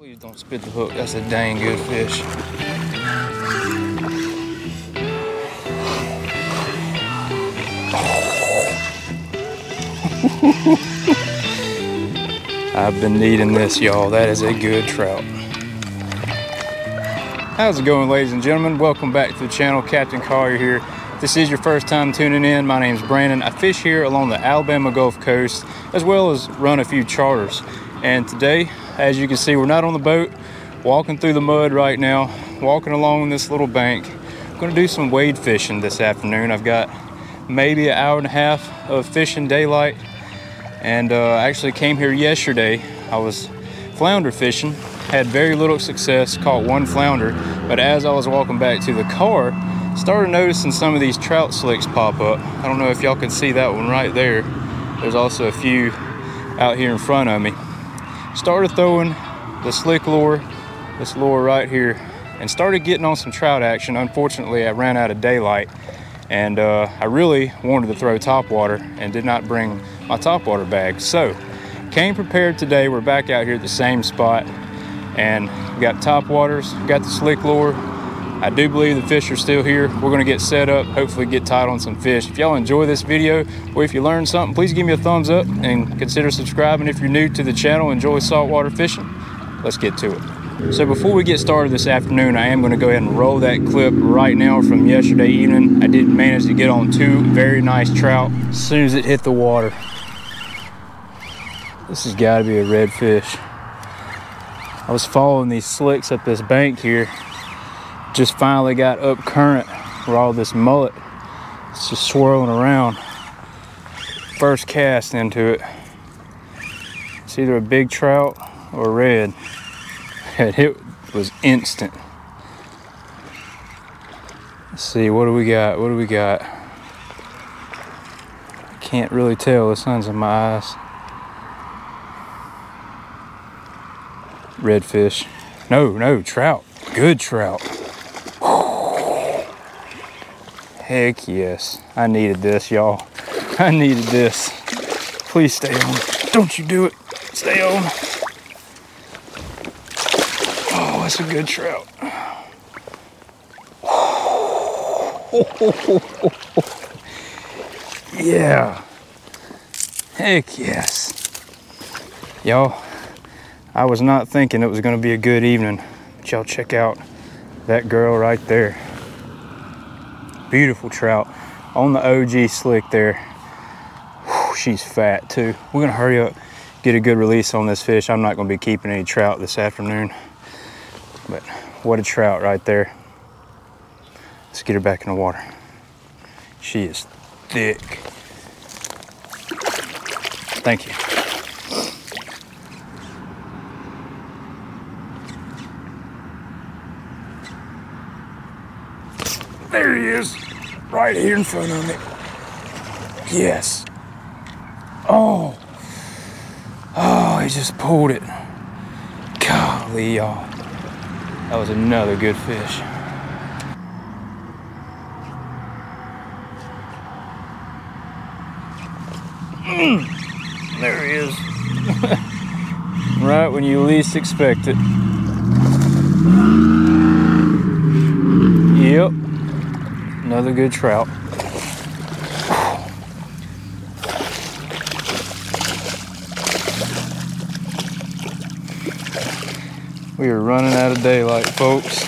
Please don't spit the hook. That's a dang good fish. I've been needing this, y'all. That is a good trout. How's it going, ladies and gentlemen? Welcome back to the channel. Captain Collier here. If this is your first time tuning in. My name's Branden. I fish here along the Alabama Gulf Coast, as well as run a few charters. And today, as you can see, we're not on the boat, walking through the mud right now, walking along this little bank. I'm gonna do some wade fishing this afternoon. I've got maybe an hour and a half of fishing daylight and uh, I actually came here yesterday. I was flounder fishing, had very little success, caught one flounder, but as I was walking back to the car, started noticing some of these trout slicks pop up. I don't know if y'all can see that one right there. There's also a few out here in front of me. Started throwing the slick lure, this lure right here, and started getting on some trout action. Unfortunately, I ran out of daylight and uh, I really wanted to throw top water and did not bring my top water bag. So came prepared today. We're back out here at the same spot and got top waters, got the slick lure. I do believe the fish are still here. We're gonna get set up, hopefully get tied on some fish. If y'all enjoy this video or if you learned something, please give me a thumbs up and consider subscribing if you're new to the channel, enjoy saltwater fishing. Let's get to it. So before we get started this afternoon, I am to go ahead and roll that clip right now from yesterday evening. I did manage to get on two very nice trout as soon as it hit the water. This has got to be a redfish. I was following these slicks up this bank here. Just finally got up current where all this mullet is just swirling around. First cast into it. It's either a big trout or red and it was instant. Let's see, what do we got? What do we got? I can't really tell, the sun's in my eyes. Redfish. No, no, trout. Good trout. Heck yes. I needed this, y'all. I needed this. Please stay on. Don't you do it. Stay on. Oh, that's a good trout. yeah. Heck yes. Y'all, I was not thinking it was going to be a good evening. But y'all check out that girl right there. Beautiful trout on the OG slick there. Whew, she's fat too. We're to hurry up, get a good release on this fish. I'm not to be keeping any trout this afternoon. But what a trout right there. Let's get her back in the water. She is thick. Thank you. There he is, right here in front of me. Yes. Oh. Oh, he just pulled it. Golly, y'all. That was another good fish. Mm, there he is. right when you least expect it. Yep. Another good trout. We are running out of daylight, folks.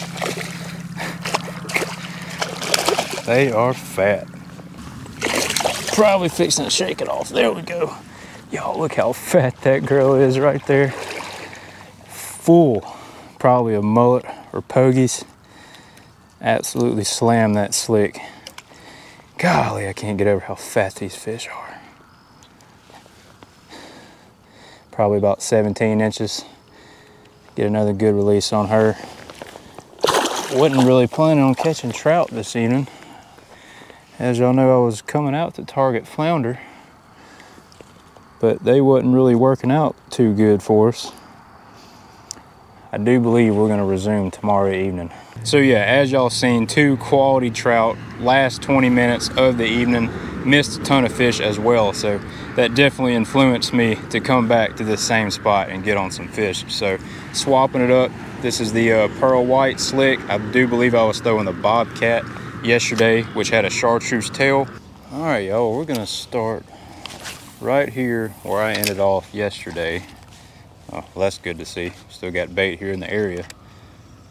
They are fat. Probably fixing to shake it off. There we go. Y'all, look how fat that girl is right there. Full, probably a mullet or pogies. Absolutely slam that slick. Golly, I can't get over how fat these fish are. Probably about 17 inches get another good release on her. Wasn't really planning on catching trout this evening. As y'all know, I was coming out to target flounder, but they wasn't really working out too good for us. I do believe we're gonna resume tomorrow evening. So yeah, as y'all seen, two quality trout, last 20 minutes of the evening. missed a ton of fish as well. So that definitely influenced me to come back to this same spot and get on some fish. So swapping it up, this is the uh, Pearl White Slick. I do believe I was throwing the Bobcat yesterday, which had a chartreuse tail. All right, y'all, we're gonna start right here where I ended off yesterday. Oh, well, that's good to see. Still got bait here in the area.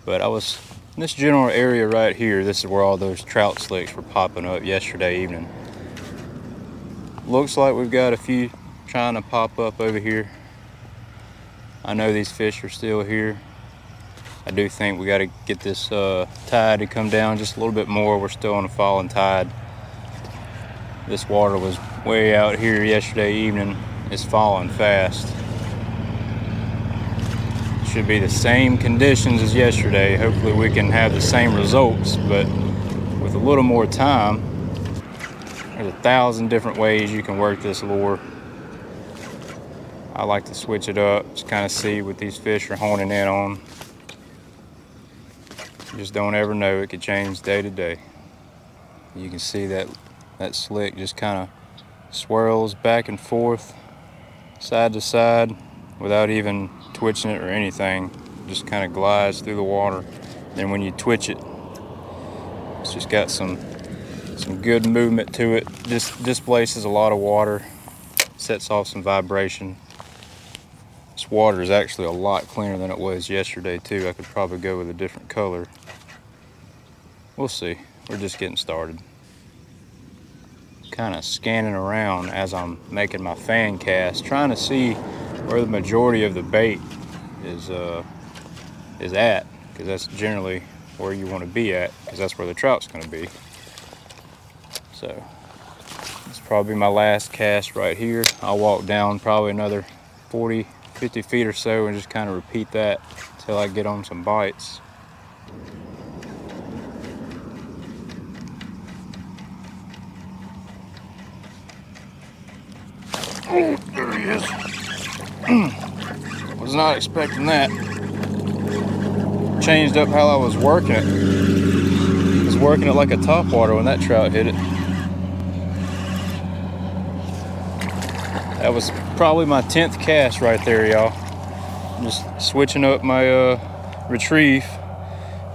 But I was in this general area right here. This is where all those trout slicks were popping up yesterday evening. Looks like we've got a few trying to pop up over here. I know these fish are still here. I do think we got to get this uh, tide to come down just a little bit more. We're still on a falling tide. This water was way out here yesterday evening. It's falling fast. Should be the same conditions as yesterday. Hopefully we can have the same results, but with a little more time, there's a thousand different ways you can work this lure. I like to switch it up, just kind of see what these fish are honing in on. You just don't ever know, it could change day to day. You can see that that slick just kind of swirls back and forth, side to side, without even twitching it or anything. Just kind of glides through the water. Then when you twitch it, it's just got some some good movement to it. This displaces a lot of water, sets off some vibration. This water is actually a lot cleaner than it was yesterday too. I could probably go with a different color. We'll see. We're just getting started. Kind of scanning around as I'm making my fan cast, trying to see where the majority of the bait is uh, is at, because that's generally where you want to be at, because that's where the trout's going to be. So it's probably my last cast right here. I'll walk down probably another 40, 50 feet or so and just kind of repeat that until I get on some bites. Oh, there he is. was not expecting that. Changed up how I was working it. I was working it like a top water when that trout hit it. That was probably my 10th cast right there, y'all. Just switching up my uh, retrieve.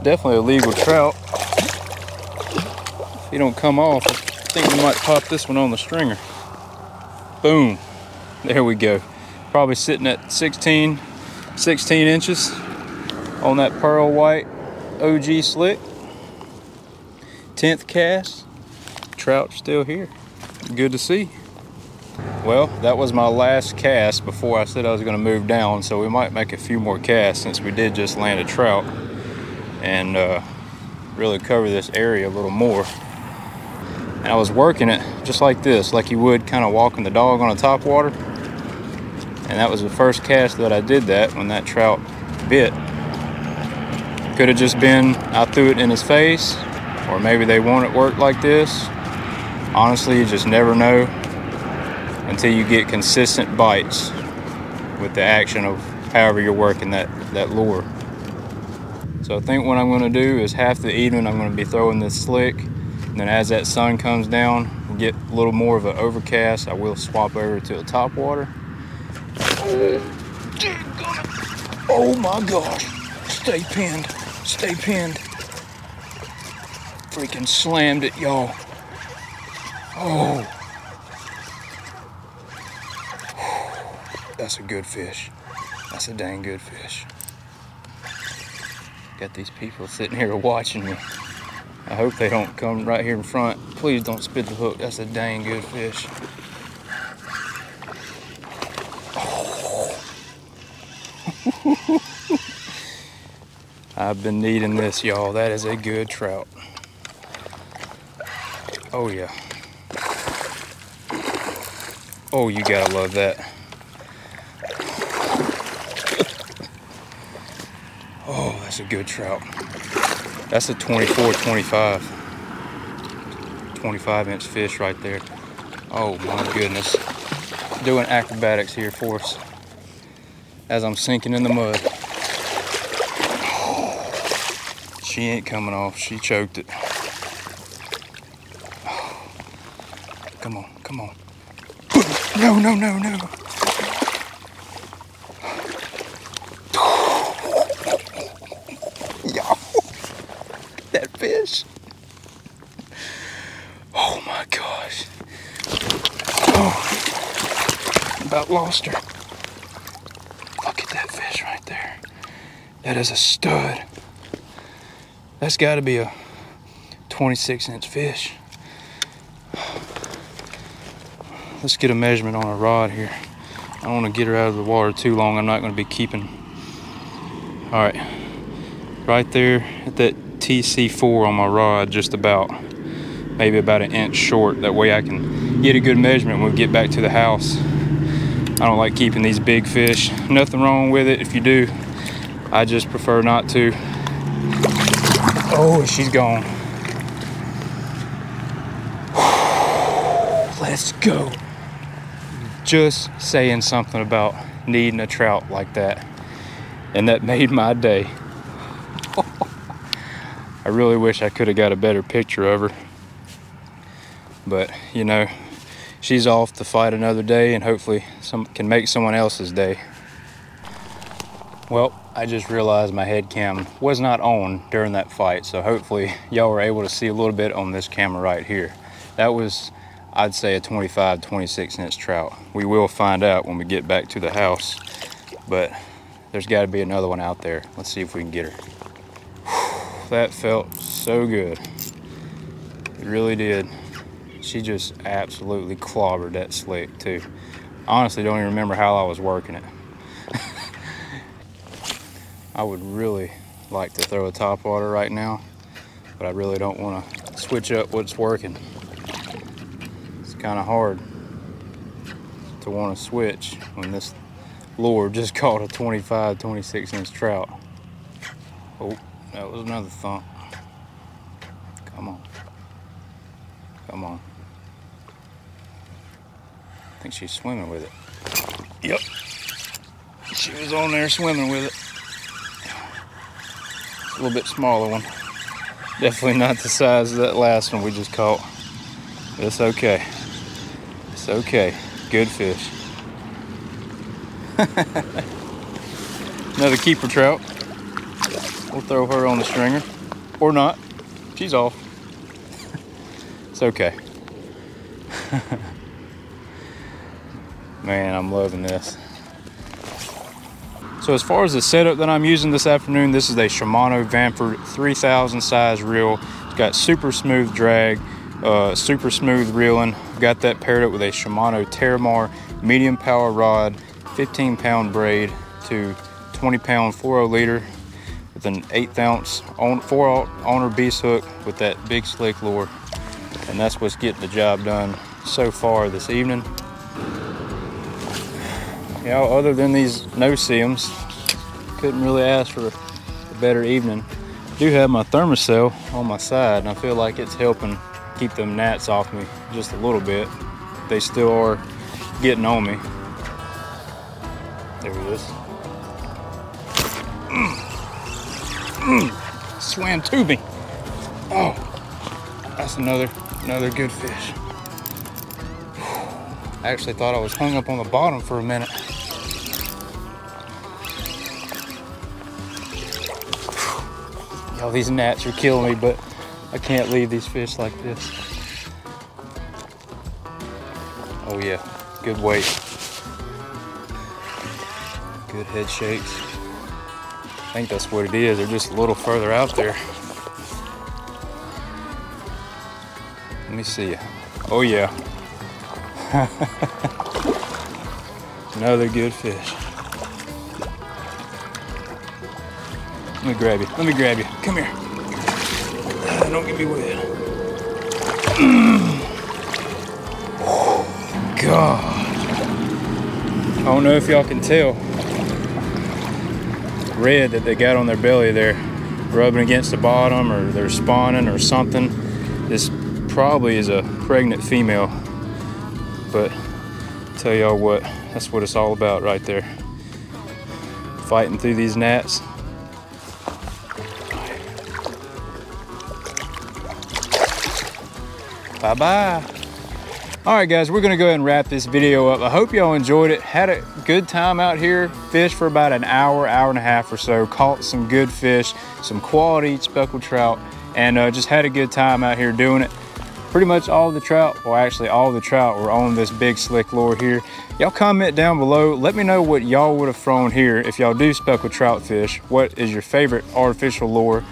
Definitely a legal trout. If he don't come off, I think we might pop this one on the stringer. Boom. There we go. Probably sitting at 16, 16 inches on that pearl white OG slick. 10th cast. Trout still here. Good to see. Well, that was my last cast before I said I was going to move down, so we might make a few more casts since we did just land a trout and uh, really cover this area a little more. And I was working it just like this, like you would kind of walking the dog on a top water. And that was the first cast that I did that when that trout bit. Could have just been I threw it in his face, or maybe they want it worked like this. Honestly, you just never know until you get consistent bites with the action of however you're working that, that lure. So I think what I'm gonna do is half the evening I'm gonna be throwing this slick. And then as that sun comes down, get a little more of an overcast, I will swap over to a top water. Oh my gosh, stay pinned, stay pinned. Freaking slammed it, y'all. Oh. That's a good fish. That's a dang good fish. Got these people sitting here watching me. I hope they don't come right here in front. Please don't spit the hook. That's a dang good fish. Oh. I've been needing this, y'all. That is a good trout. Oh, yeah. Oh, you gotta love that. Oh, that's a good trout. That's a 24, 25. 25 inch fish right there. Oh my goodness. Doing acrobatics here for us as I'm sinking in the mud. She ain't coming off. She choked it. Come on, Come on. No, no, no, no. That fish. Oh my gosh. Oh, about lost her. That fish right there. That is a stud. That's got to be a 26 inch fish. Let's get a measurement on a rod here. I don't want to get her out of the water too long. I'm not going to be keeping. All right, right there at that TC4 on my rod, just about, maybe about an inch short. That way I can get a good measurement when we get back to the house. I don't like keeping these big fish. Nothing wrong with it if you do. I just prefer not to. Oh, she's gone. Let's go. Just saying something about needing a trout like that. And that made my day. I really wish I could have got a better picture of her. But, you know, she's off to fight another day and hopefully some can make someone else's day. Well, I just realized my head cam was not on during that fight, so hopefully y'all were able to see a little bit on this camera right here. That was, I'd say, a 25, 26 inch trout. We will find out when we get back to the house, but there's got to be another one out there. Let's see if we can get her. That felt so good. It really did. She just absolutely clobbered that slick too. Honestly, don't even remember how I was working it. I would really like to throw a top water right now, but I really don't want to switch up what's working. It's kind of hard to want to switch when this lure just caught a 25, 26 inch trout. Oh, that was another thump. Come on. Come on. Think she's swimming with it. Yep. She was on there swimming with it a little bit smaller one. Definitely not the size of that last one we just caught. It's okay. It's okay. Good fish. Another keeper trout. We'll throw her on the stringer. Or not. She's off. it's okay. Man, I'm loving this. So as far as the setup that I'm using this afternoon, this is a Shimano Vanford 3000 size reel. It's got super smooth drag, uh, super smooth reeling. Got that paired up with a Shimano Teramar medium power rod, 15 pound braid to 20 pound 4 leader with an 8th ounce on, 4 owner beast hook with that big slick lure. And that's what's getting the job done so far this evening you know, other than these no-see-ums, couldn't really ask for a better evening. I do have my Thermacell on my side, and I feel like it's helping keep them gnats off me just a little bit. They still are getting on me. There it is. Mm. Mm. Swam to me. Oh, that's another another good fish. I actually thought I was hung up on the bottom for a minute. Y'all, these gnats are killing me, but I can't leave these fish like this. Oh yeah, good weight. Good head shakes. I think that's what it is. They're just a little further out there. Let me see. Oh yeah. Another good fish. Let me grab you. Let me grab you. Come here. Ah, don't get me wet. God. I don't know if y'all can tell. Red that they got on their belly there, rubbing against the bottom or they're spawning or something. This probably is a pregnant female. But tell y'all what, that's what it's all about right there. Fighting through these gnats. Bye-bye. All right, guys, we're gonna go ahead and wrap this video up. I hope y'all enjoyed it. Had a good time out here. Fished for about an hour, hour and a half or so. Caught some good fish, some quality speckled trout, and uh, just had a good time out here doing it. Pretty much all the trout, well actually all the trout were on this big slick lure here. Y'all comment down below. Let me know what y'all would have thrown here if y'all do speckled trout fish. What is your favorite artificial lure,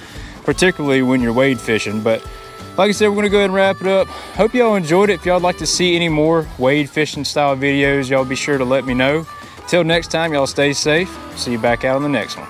particularly when you're wade fishing. But like I said, we're gonna go ahead and wrap it up. Hope y'all enjoyed it. If y'all would like to see any more wade fishing style videos, y'all be sure to let me know. Till next time, y'all stay safe. See you back out on the next one.